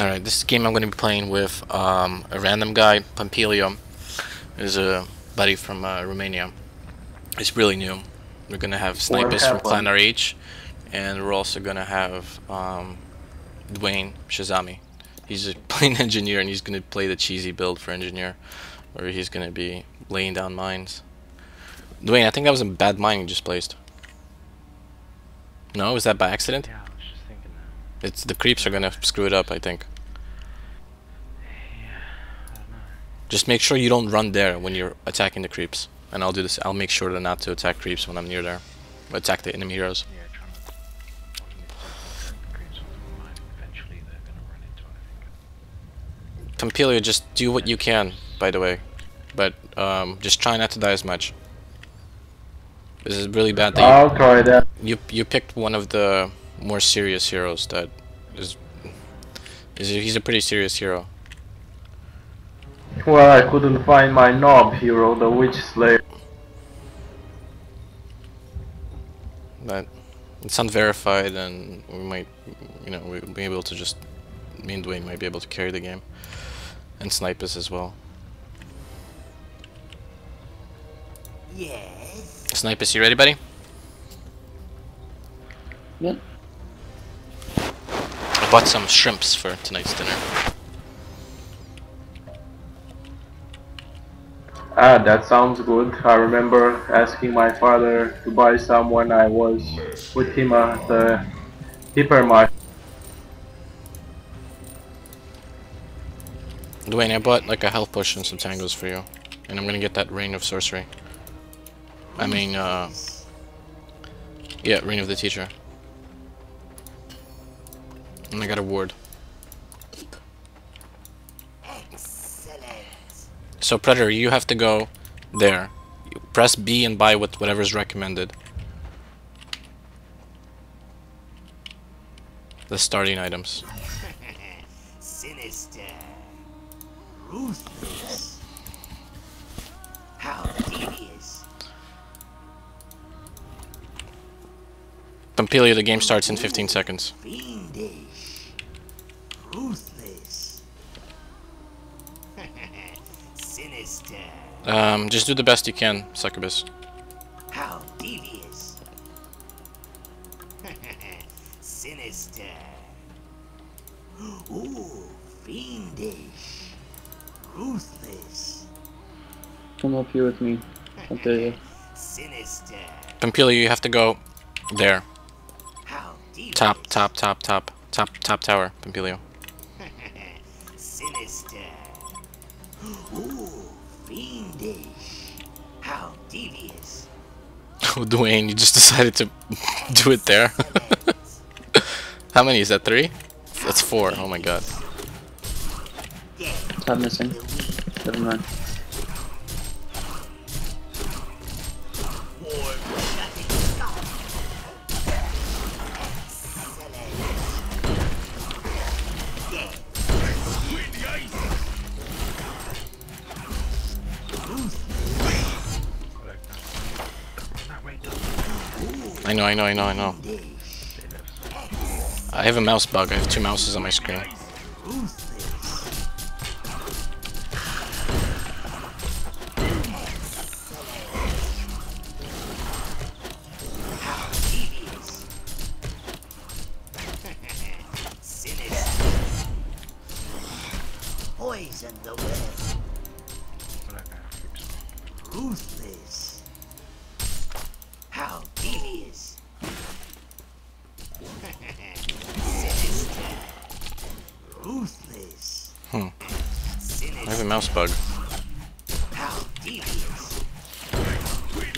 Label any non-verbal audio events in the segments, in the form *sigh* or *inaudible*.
Alright, this game I'm going to be playing with um, a random guy, Pompilio. is a buddy from uh, Romania. He's really new. We're going to have Snipaz from Clan RH, and we're also going to have um, Dwayne Shazami. He's a *laughs* plain engineer, and he's going to play the cheesy build for engineer, where he's going to be laying down mines. Dwayne, I think that was a bad mine you just placed. No, was that by accident? Yeah, I was just thinking that. It's the creeps are gonna screw it up, I think. Yeah, I. Just make sure you don't run there when you're attacking the creeps. And I'll do this. I'll make sure to not to attack creeps when I'm near there. Attack the enemy heroes. Yeah, trying to alternate the creeps with the mine. Eventually, they're gonna run into it. I think. Pompilia, just do what you can, by the way. But um, just try not to die as much. This is really bad that I'll try that. you, you you picked one of the more serious heroes that is is he's a pretty serious hero. Well, I couldn't find my knob hero, the Witch Slayer. But it's unverified, and we might, you know, we'll be able to just me and Dwayne might be able to carry the game and Snipaz as well. Yes. Snipaz, you ready, buddy? Yep. Bought some shrimps for tonight's dinner. Ah, that sounds good. I remember asking my father to buy some when I was with him at the hypermarket. Dwayne, I bought like a health potion and some tangos for you, and I'm gonna get that Ring of Sorcery. I mean, uh, yeah, Ring of the Teacher. And I got a ward. Excellent. So Predator, you have to go there. You press B and buy what whatever's recommended. The starting items. *laughs* Sinister. Ruthless. How devious. Pompilia, the game starts in 15 seconds. Fiendish. Ruthless. Sinister. Um, just do the best you can, Succubus. How devious. *laughs* Sinister. Ooh, fiendish. Ruthless. Come up here with me. I'll tell you. Sinister. Pompilia, you have to go there. How devious. Top, top, top, top, top, top tower, Pompilio. *laughs* Dwayne, you just *laughs* decided to do it there. *laughs* How many is that? Three? That's four. Oh my god. Top missing. Never mind. Know, I know, I know, I know. I have a mouse bug. I have two mouses on my screen.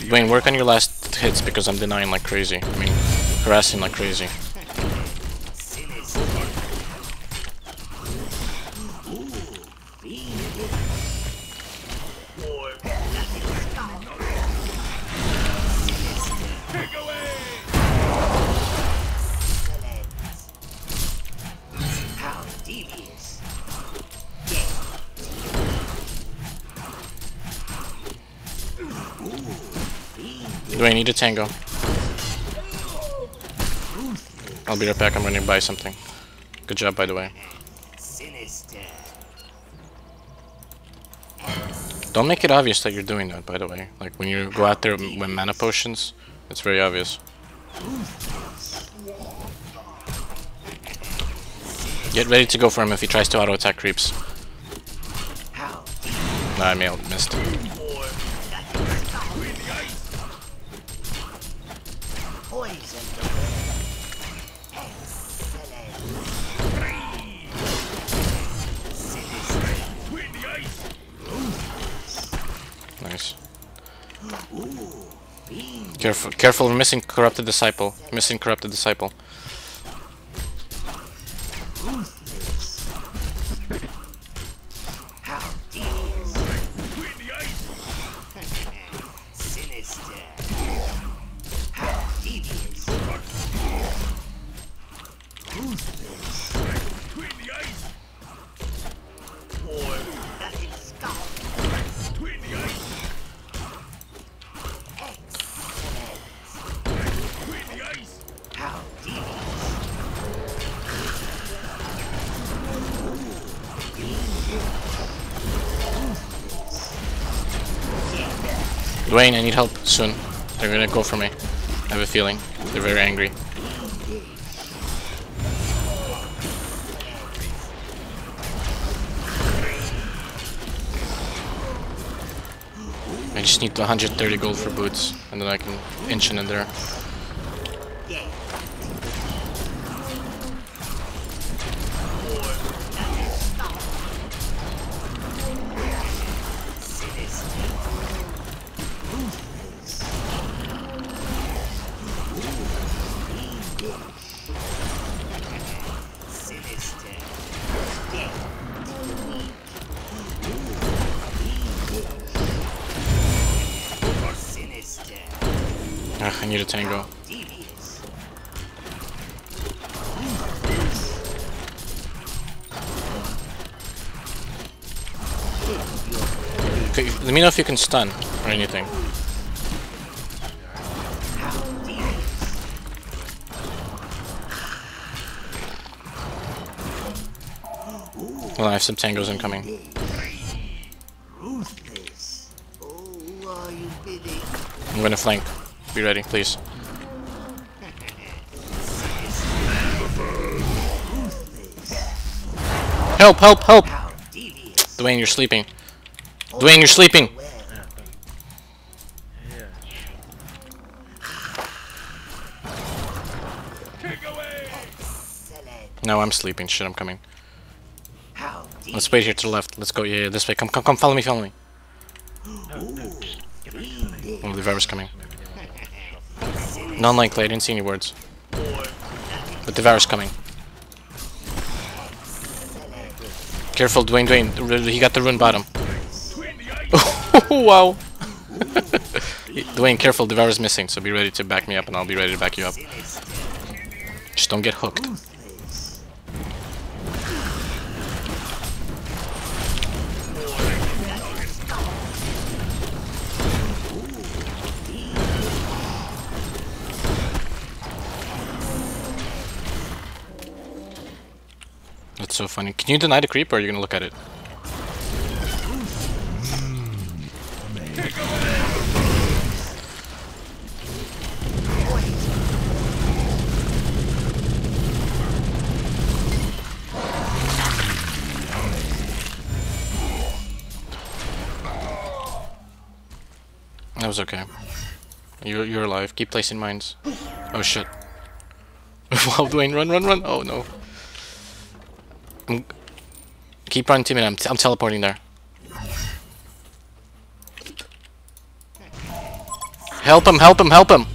Dwayne, work on your last hits because I'm denying like crazy. I mean, harassing like crazy. Tango? I'll be right back. I'm going to buy something. Good job, by the way. Don't make it obvious that you're doing that, by the way. Like when you go out there with mana potions, it's very obvious. Get ready to go for him if he tries to auto attack creeps. Nah, I missed. Careful, careful, we're missing corrupted disciple. Missing corrupted disciple. Dwayne, I need help soon. They're gonna go for me. I have a feeling. They're very angry. I just need 130 gold for boots, and then I can inch in there. Okay, let me know if you can stun or anything. Well, I have some tangos incoming. I'm gonna flank. Be ready, please. Help, help, help! Dwayne, you're sleeping. Dwayne, you're sleeping! No, I'm sleeping. Shit, I'm coming. Let's wait here to the left. Let's go. Yeah, yeah, this way. Come, come, come. Follow me, follow me. The. Oh, the Devour's coming. Stop. Non-likely, I didn't see any wards. But Devour's coming. Careful, Dwayne, Dwayne. He got the rune bottom. Oh, wow. *laughs* Dwayne, careful. Devour's missing, so be ready to back me up, and I'll be ready to back you up. Just don't get hooked. That's so funny. Can you deny the creep, or are you gonna look at it? Was okay. You're you're alive. Keep placing mines. Oh shit. *laughs* wow, Dwayne, run, run, run! Oh no. I'm, keep running, teammate. I'm, t I'm teleporting there. Help him! Help him! Help him!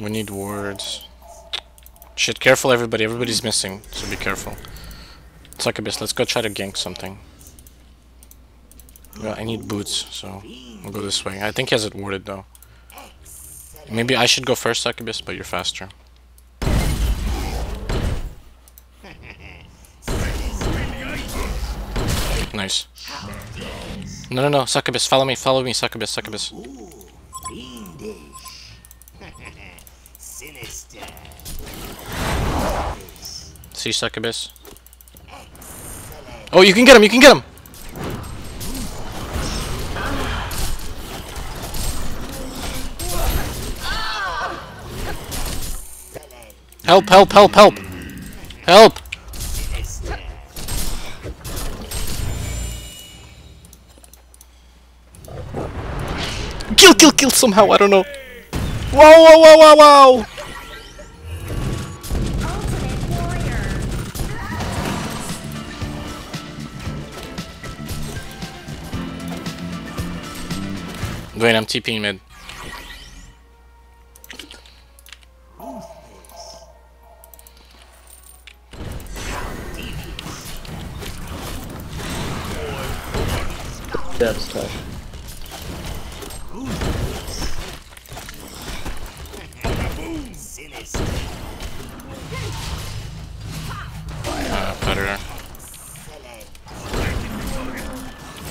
We need wards. Shit, careful everybody. Everybody's missing, so be careful. Succubus, let's go try to gank something. Yeah, I need boots, so we'll go this way. I think he has it warded though. Maybe I should go first, Succubus, but you're faster. Nice. No, no, no, Succubus, follow me, follow me, Succubus, Succubus. Sinister. See Succubus? Oh, you can get him, you can get him! Help, help, help, help! Help! Kill, kill, kill somehow, I don't know. Wow, whoa, whoa, whoa, whoa! Ultimate warrior. Dwayne, I'm TPing mid. That's tough. Sinister. Uh, Predator.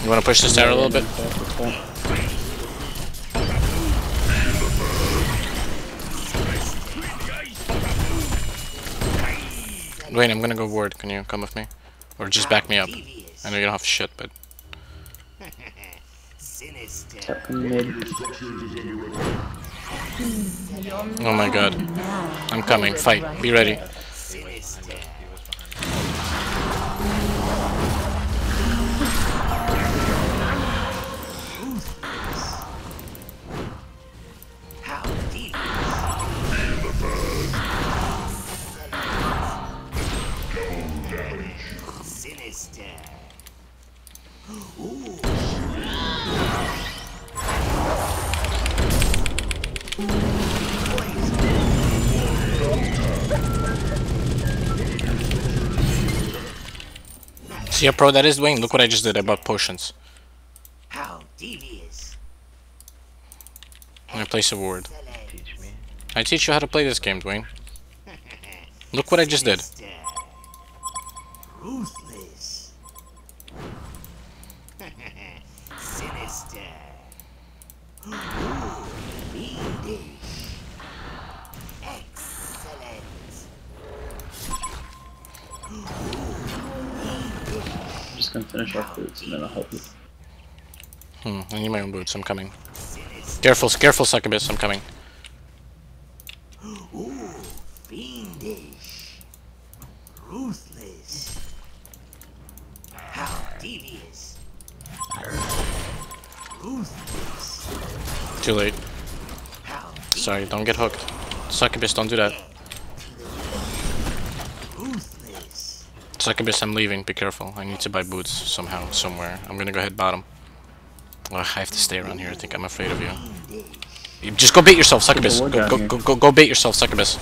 You wanna push this tower a little bit? That's fine. Dwayne, I'm gonna go ward. Can you come with me? Or just back me up. I know you don't have shit, but... *laughs* Sinister. Oh my god. I'm coming. Fight. Be ready. See how pro that is, Dwayne? Look what I just did. I bought potions. How devious. I'm gonna place a ward. Teach me. I teach you how to play this game, Dwayne. Look what I just did. *laughs* Ruthless. Sinister. Fiendish. Excellent. I'm just gonna finish off boots and then I'll help you. Hmm, I need my own boots. I'm coming. Sinister. Careful, careful, succubus. I'm coming. Ooh, Fiendish. Ruthless. How devious. Ruthless. Too late. Sorry, don't get hooked. Succubus, don't do that. Succubus, I'm leaving. Be careful. I need to buy boots somehow, somewhere. I'm gonna go hit bottom. Ugh, I have to stay around here. I think I'm afraid of you. You- Just go bait yourself, Succubus. Go, go, go, go, go bait yourself, Succubus.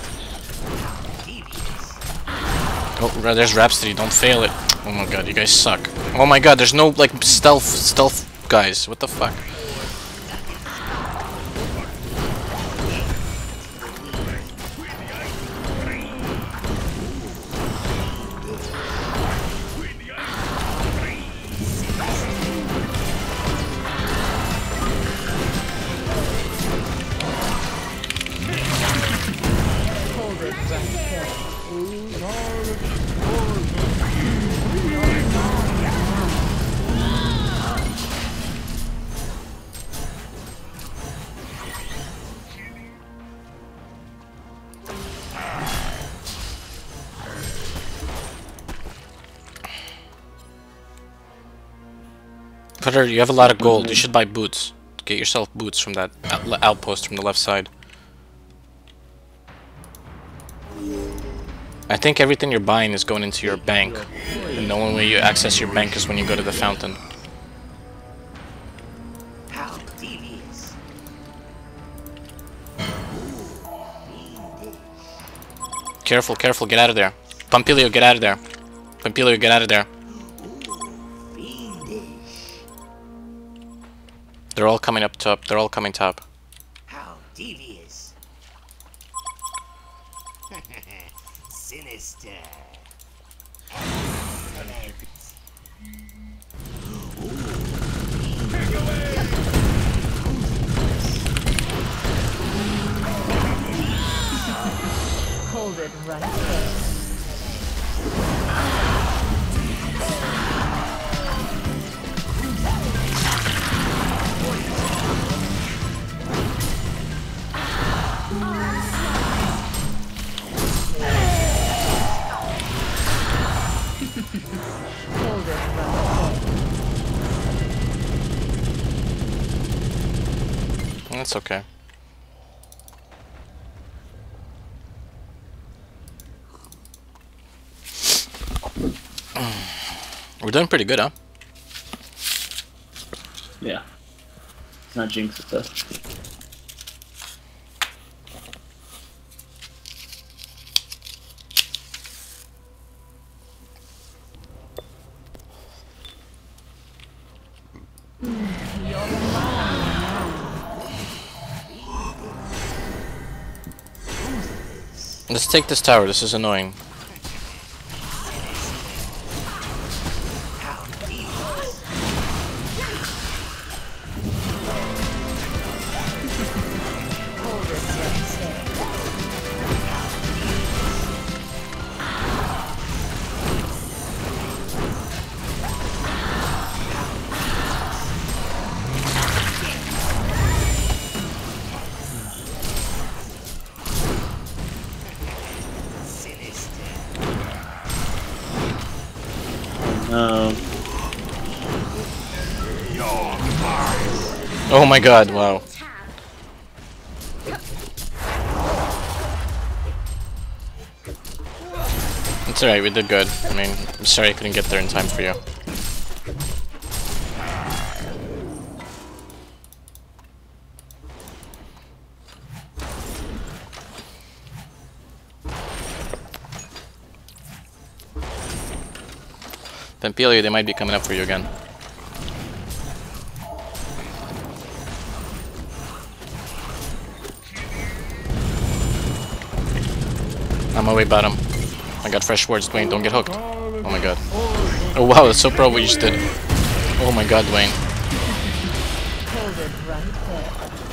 Oh, there's Rhapsody. Don't fail it. Oh my god, you guys suck. Oh my god, there's no, like, stealth, stealth guys. What the fuck? Putter, you have a lot of gold. You mm-hmm. should buy boots. Get yourself boots from that outpost from the left side. I think everything you're buying is going into your bank. And the only way you access your bank is when you go to the fountain. How devious. Careful, careful, get out of there. Pompilio, get out of there. Pompilio, get out of there. They're all coming up top. They're all coming top. How devious. *laughs* Sinister. Excellent. Hold it right there. That's okay. We're doing pretty good, huh? Yeah. It's not jinx, it's us. Let's take this tower. This is annoying. Oh my god, wow. It's alright, we did good. I mean, I'm sorry I couldn't get there in time for you. Pampilio, they might be coming up for you again. I'm away bottom. I got fresh wards, Dwayne. Don't get hooked. Oh my god. Oh wow, that's so pro what you just did. Oh my god, Dwayne. Hold it right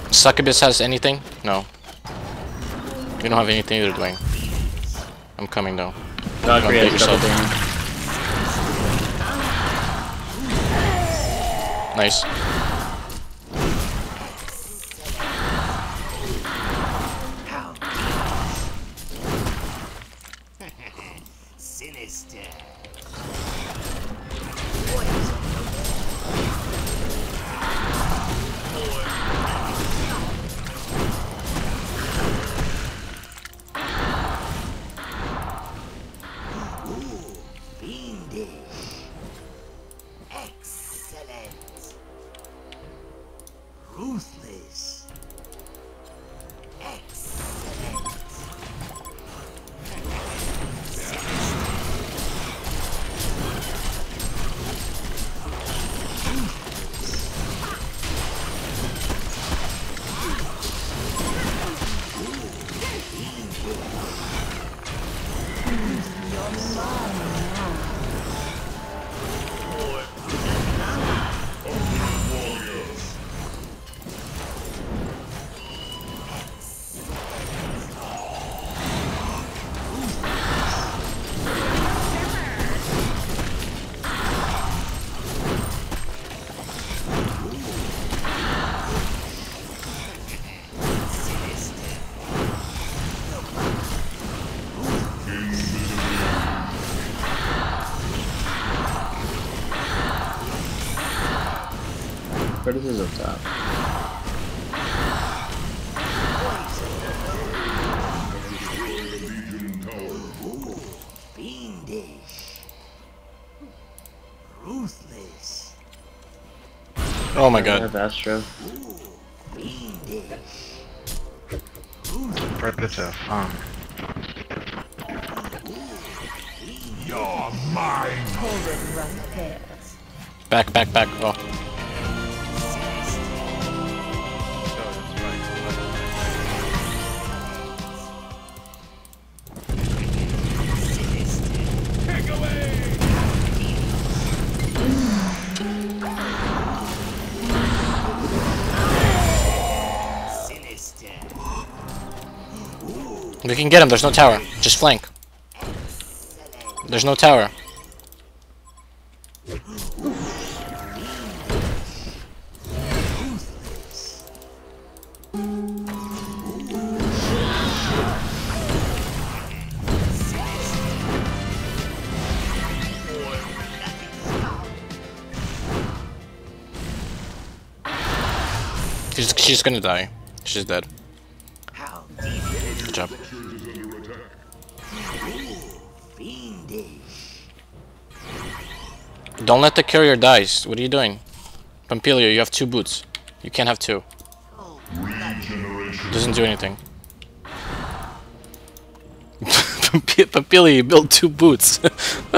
there. Succubus has anything? No. You don't have anything either, Dwayne. I'm coming though. Has take double yourself. down. Nice. Predator's up top. Fiendish. Ruthless. Oh my I god. have Astro. Fiendish. Predator, farm. Hold it right there. Back, back, back. Oh, we can get him. There's no tower. Just flank. There's no tower. She's, she's gonna die. She's dead. Good job. Don't let the carrier dies. What are you doing? Pompilio, you have two boots. You can't have two. Doesn't do anything. *laughs* Pompilio, you built two boots. *laughs*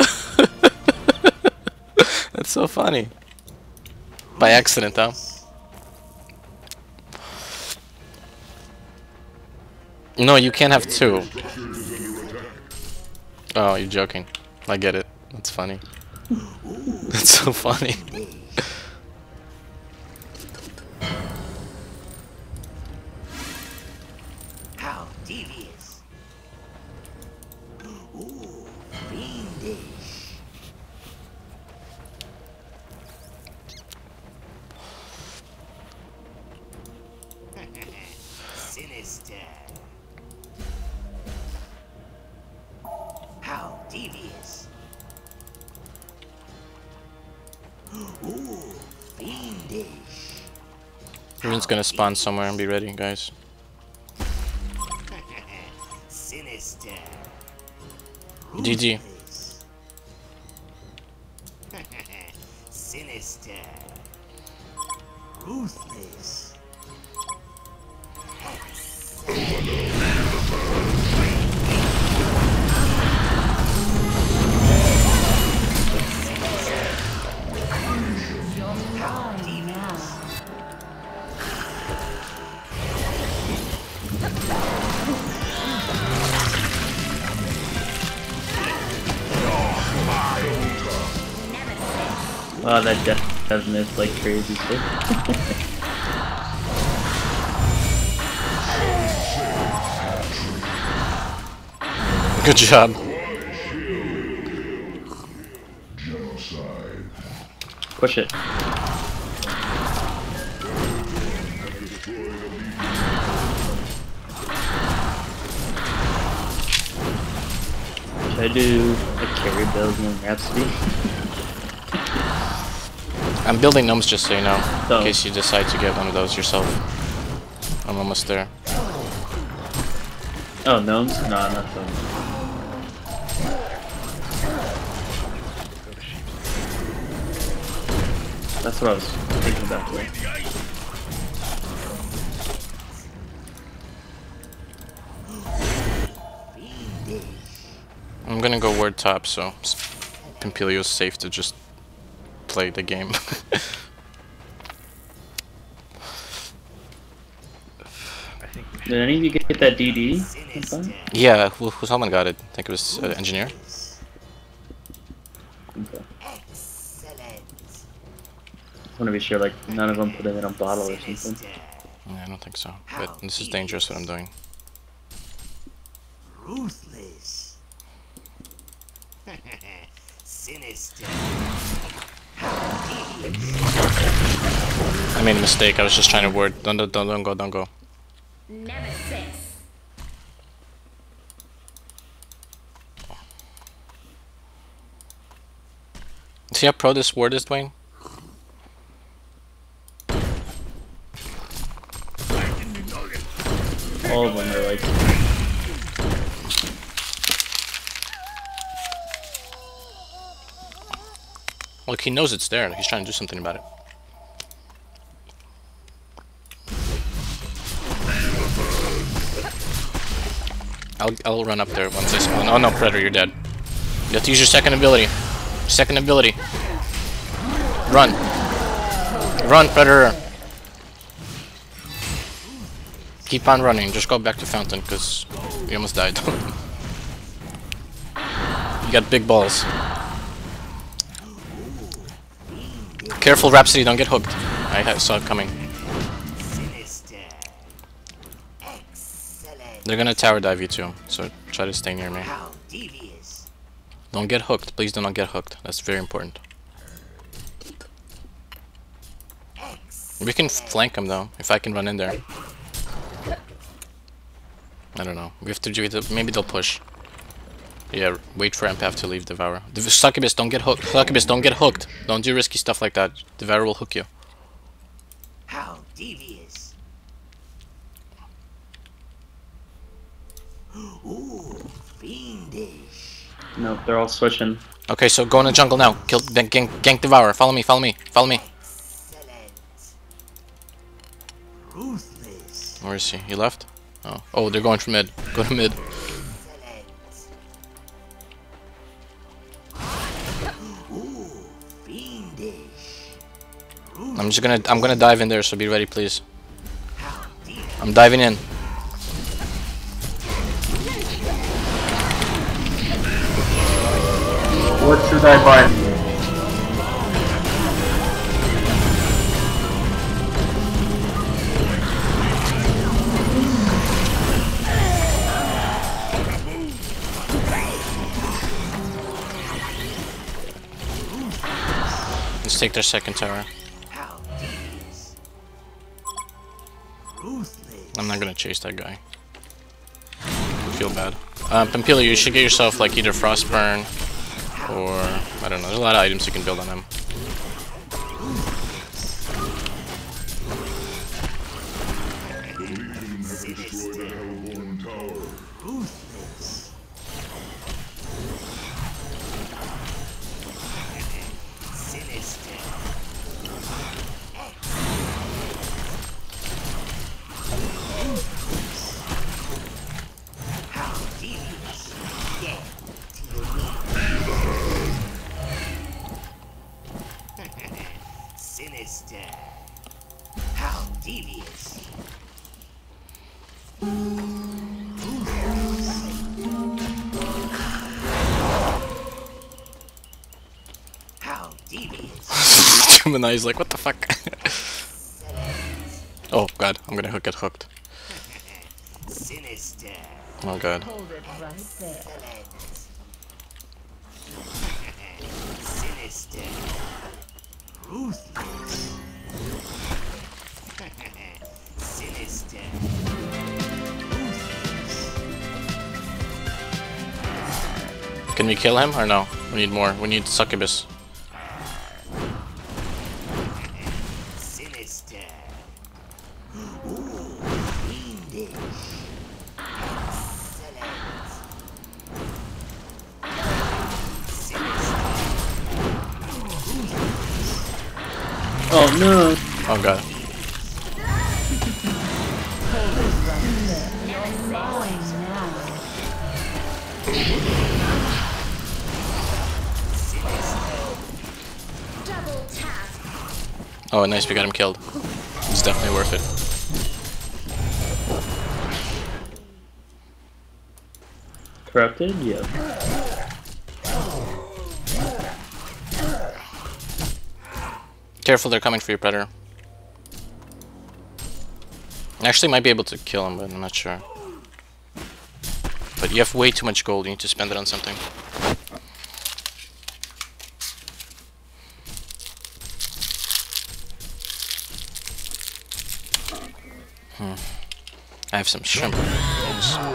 That's so funny. By accident, though. No, you can't have two. Oh, you're joking. I get it. That's funny. That's so funny. Spawn somewhere and be ready, guys. *laughs* Sinister. GG. Wow, that death has missed like crazy too. *laughs* Good job. Push it. Should I do a carry build in Rhapsody? *laughs* I'm building gnomes just so you know, So- in case you decide to get one of those yourself. I'm almost there. Oh, gnomes? No, not them. That's what I was thinking about. Doing. I'm gonna go ward top, so s- Pompilio's safe to just play the game. I think we should Did any of you get that DD? Yeah, who, who someone got it? I think it was uh, engineer. Okay. I want to be sure, like, none of them put it in a bottle or something. Yeah, I don't think so. But this is dangerous what I'm doing. Ruthless. *laughs* Sinister. I made a mistake. I was just trying to ward. Don't don't don't, go. Don't go. Nemesis. See how pro this ward is, Dwayne? All of them are like, Look, he knows it's there. He's trying to do something about it. I'll I'll run up there once I spawn. Oh no, Predator, you're dead. You have to use your second ability. Second ability. Run. Run, Predator. Keep on running. Just go back to Fountain, because you almost died. *laughs* you got big balls. Careful, Rhapsody, don't get hooked. I saw it coming. They're gonna tower dive you too, so try to stay near me. Don't get hooked. Please do not get hooked. That's very important. We can flank them though, if I can run in there. I don't know. We have to do it. Maybe they'll push. Yeah, wait for Empath to leave Devour. The Succubus, don't get hooked. Succubus, don't get hooked. Don't do risky stuff like that. Devour will hook you. How devious. *gasps* Ooh, fiendish. Nope, they're all switching. Okay, so go in the jungle now. Kill, gank, gank, gank Devour. Follow me, follow me, follow me. Excellent. Ruthless. Where is he? He left? Oh, oh, they're going for mid. Go to mid. I'm just gonna, I'm gonna dive in there. So be ready, please. I'm diving in. What should I buy? Let's take their second tower. Chase that guy. I feel bad. Um, Pampila, you should get yourself like either Frostburn or I don't know. There's a lot of items you can build on him. Ruthless. Devious. Gemini's like, what the fuck? *laughs* oh god, I'm gonna get hooked. Oh god. Can we kill him or no? We need more. We need Succubus. No! Oh god. Oh, nice, we got him killed. It's definitely worth it. Corrupted? Yeah. Careful, they're coming for you, Predator. Actually, might be able to kill him, but I'm not sure. But you have way too much gold. You need to spend it on something. Hmm. I have some shrimp. Hmm.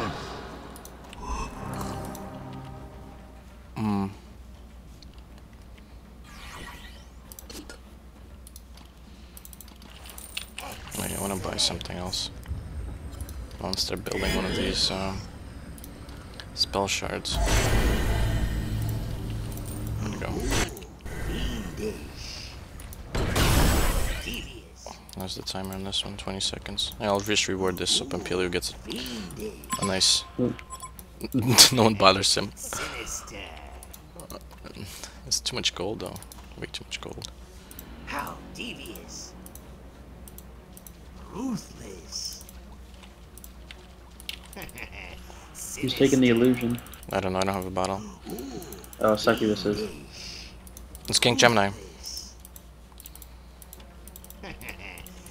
Something else. Once they're building one of these um, spell shards. There go. There's the timer on this one, 20 seconds. I'll just reward this so Pompiliu gets a nice... *laughs* no one bothers him. It's too much gold though. Way too much gold. How devious. Ruthless. Who's taking the illusion? I don't know. I don't have a bottle. Oh, Succubus is. It's King Gemini.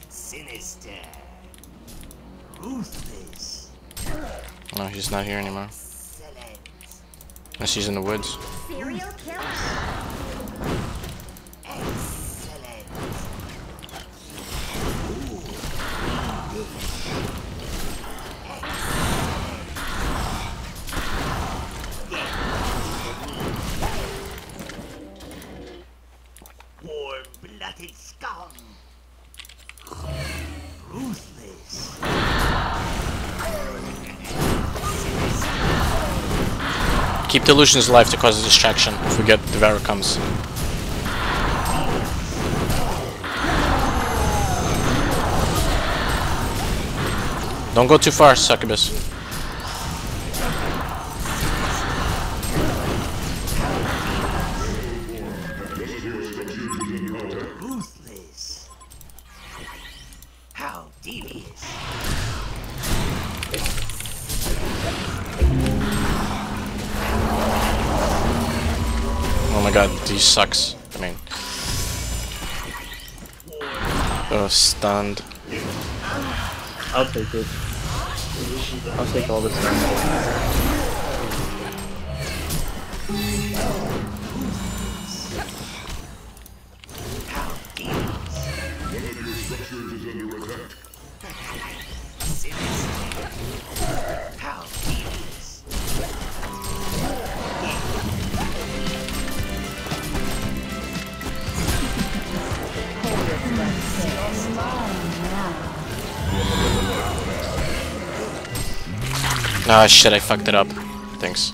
Sinister. Ruthless. No, he's not here anymore. Excellent. Unless he's in the woods. Keep the illusions alive to cause a distraction if we get Devourer comes. Don't go too far, Succubus. Oh my god, these sucks. I mean... Oh, stunned. I'll take it. I'll take all this. Ah, shit, I fucked it up. Thanks.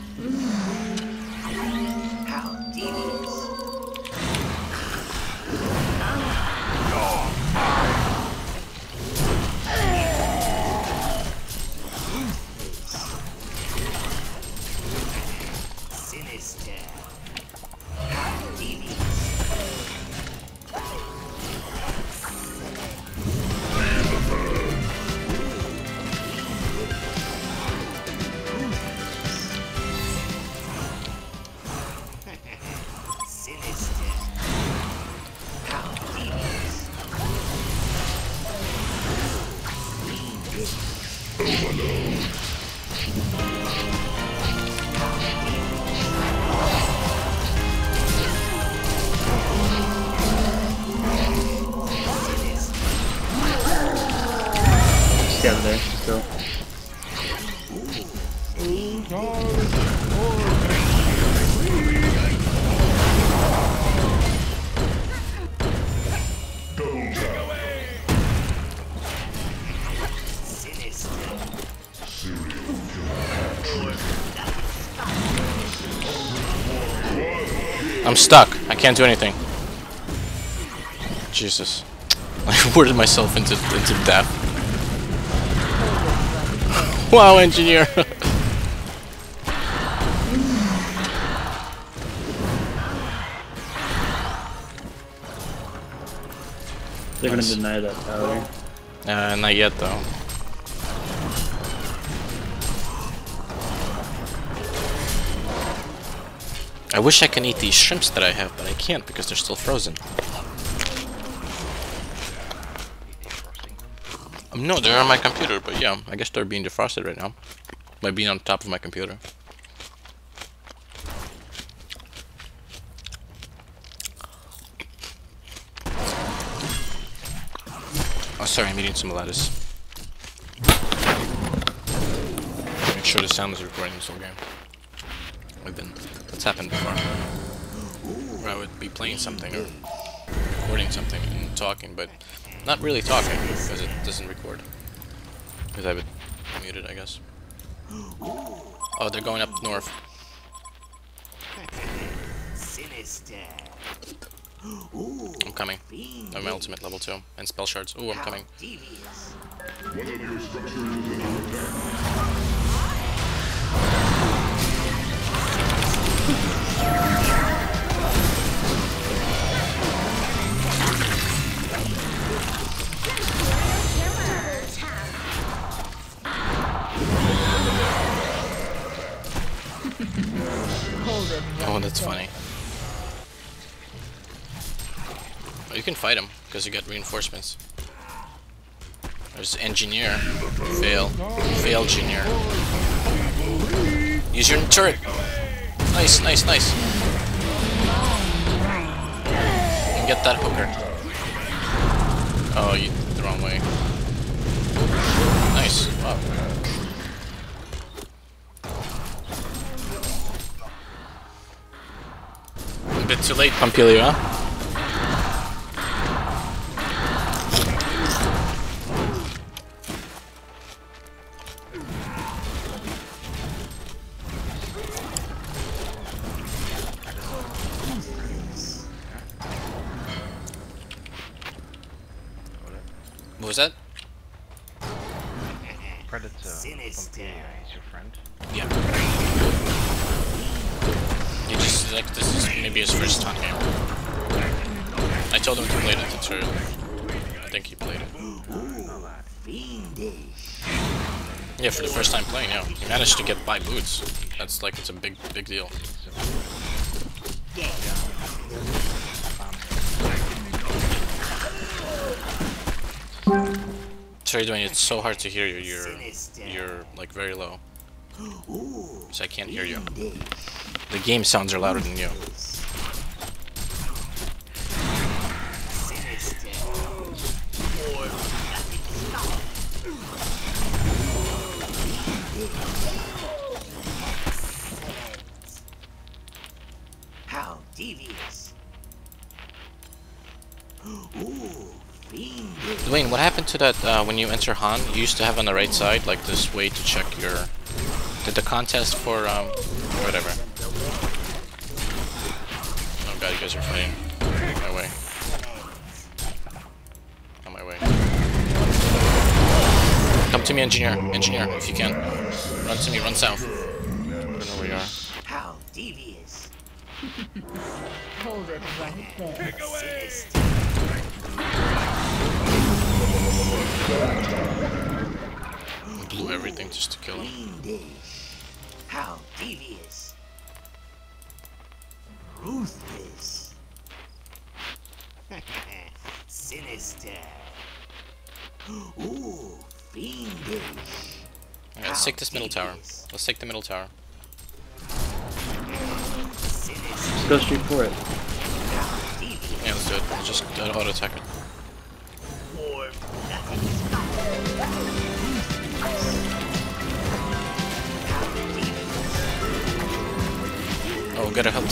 Stuck. I can't do anything. Jesus. *laughs* I warded myself into, into death. *laughs* Wow, engineer. *laughs* They're gonna deny that power. uh, not yet, though. I wish I can eat these shrimps that I have, but I can't because they're still frozen. Um, no, they're on my computer, but yeah, I guess they're being defrosted right now. By being on top of my computer. Oh, sorry, I'm eating some lettuce. Make sure the sound is recording this whole game. Like been that's happened before. Where I would be playing something or recording something and talking, but not really talking because it doesn't record. Because I have it muted, I guess. Oh, they're going up north. Sinister. I'm coming. I have my ultimate level 2 and spell shards. Ooh, I'm Oh, that's funny. Oh, you can fight him, because you got reinforcements. There's engineer. Fail. Fail, engineer. Use your turret! Nice, nice, nice. And get that hooker. Oh, you the wrong way. Nice. Wow. A bit too late, Pompiliu, huh? Was that? Predator. Sinister. He's your friend. Yeah. He just like this is maybe his first time here. I told him to play the tutorial. I think he played it. Yeah, for the first time playing, yeah. He managed to get by boots. That's like it's a big big deal. Sorry, Dwayne, it's so hard to hear you. You're you're like very low. *gasps* So I can't hear you. The game sounds are louder than you. Sinister. How devious. Ooh, fiendish. Dwayne, what happened to that uh, when you enter HoN? You used to have on the right side like this way to check your. Did the contest for um whatever? Oh god, you guys are fighting. My way. On my way. Come to me, engineer. Engineer, if you can. Run to me. Run south. I don't know where you are. How devious. *laughs* Hold it right there. Sinister. Blew everything just to kill him. Fiendish. How devious. Ruthless. *laughs* Sinister. Ooh, fiendish. Okay, let's take this middle tower. Let's take the middle tower. Sinister. Let's go straight for it. Devious. Yeah, let's do it. Let's just uh, auto attack it. Oh, get a help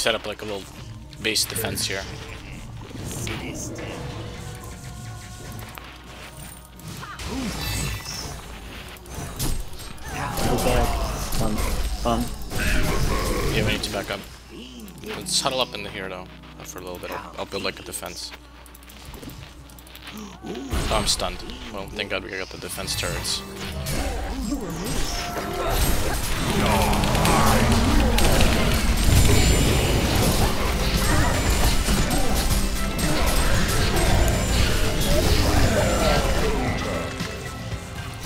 set up like a little base defense here. Fun. Fun. Yeah, we need to back up. Let's huddle up in here though for a little bit. I'll, I'll build like a defense. Oh, I'm stunned. Well, thank God we got the defense turrets.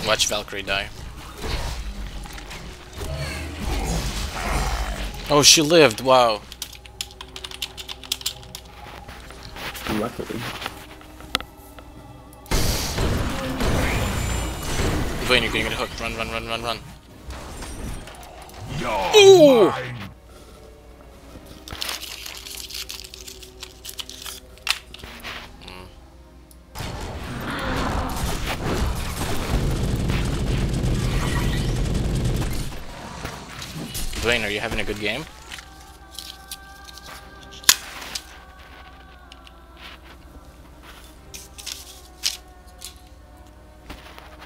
Watch Valkyrie die. Oh, she lived. Wow. Luckily. Dwayne, you're gonna get hooked. Run, run, run, run, run. Ooh! Dwayne, are you having a good game?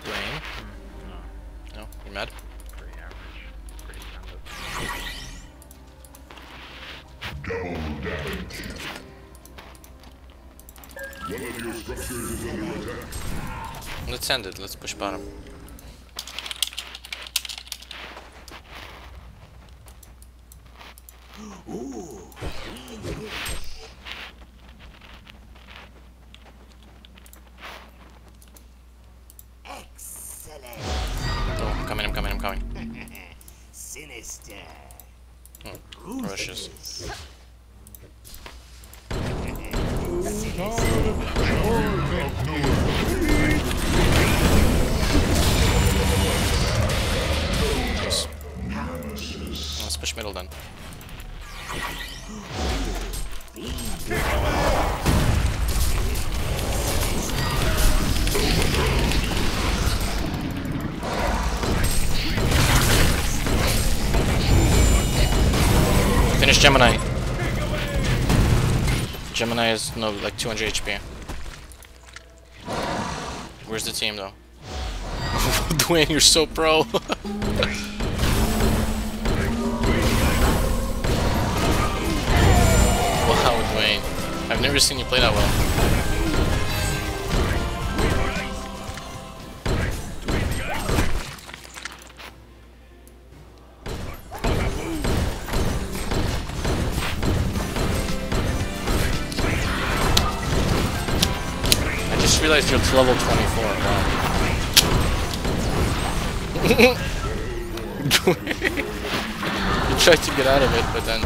Dwayne? Hmm, no, No? You mad? pretty average. Pretty standard. Let's end it. Let's push bottom. Gemini is no like 200 HP. Where's the team though? *laughs* Dwayne, you're so pro. *laughs* wow, Dwayne. I've never seen you play that well. Realized you're level 24. Wow. *laughs* you tried to get out of it, but then.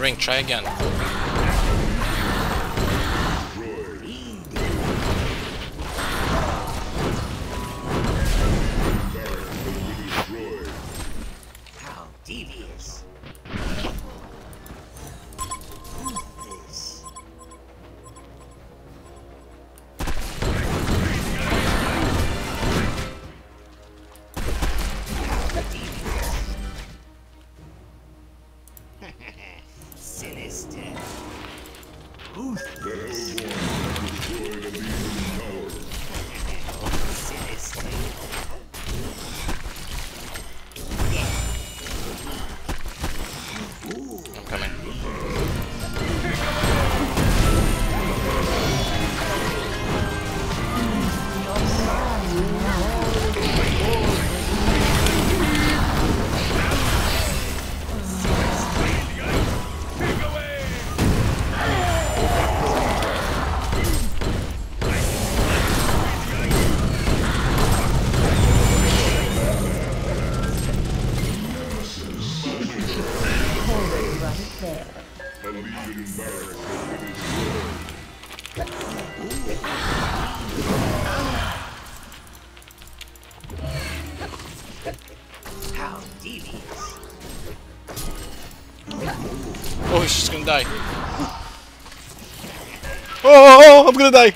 Ring, try again. Oh, oh, oh, I'm gonna die.